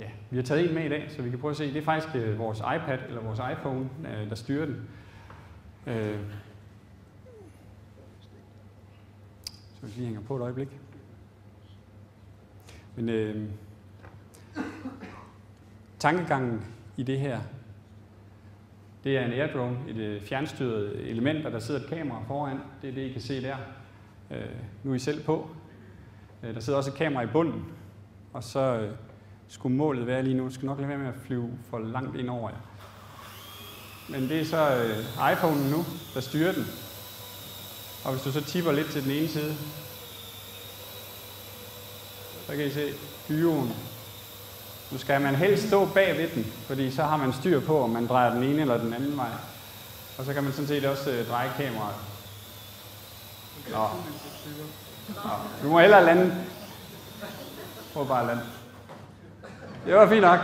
ja, vi har taget en med i dag, så vi kan prøve at se. Det er faktisk øh, vores iPad eller vores iPhone, øh, der styrer den. Øh, så vi lige hænger på et øjeblik. Men øh, tankegangen i det her, det er en airdrone, et øh, fjernstyret element, og der sidder et kamera foran. Det er det, I kan se der. Øh, nu er I selv på. Øh, der sidder også et kamera i bunden, og så øh, skulle målet være lige nu, skal nok lade være med at flyve for langt ind over jer. Men det er så øh, iPhone'en nu, der styrer den. Og hvis du så tipper lidt til den ene side, så kan I se gyroen. Nu skal man helst stå bag ved den, fordi så har man styr på, om man drejer den ene eller den anden vej. Og så kan man sådan set også øh, dreje kameraet. Nå. Nå. Du må hellere lande. Prøv bare at lande. Det var fint nok.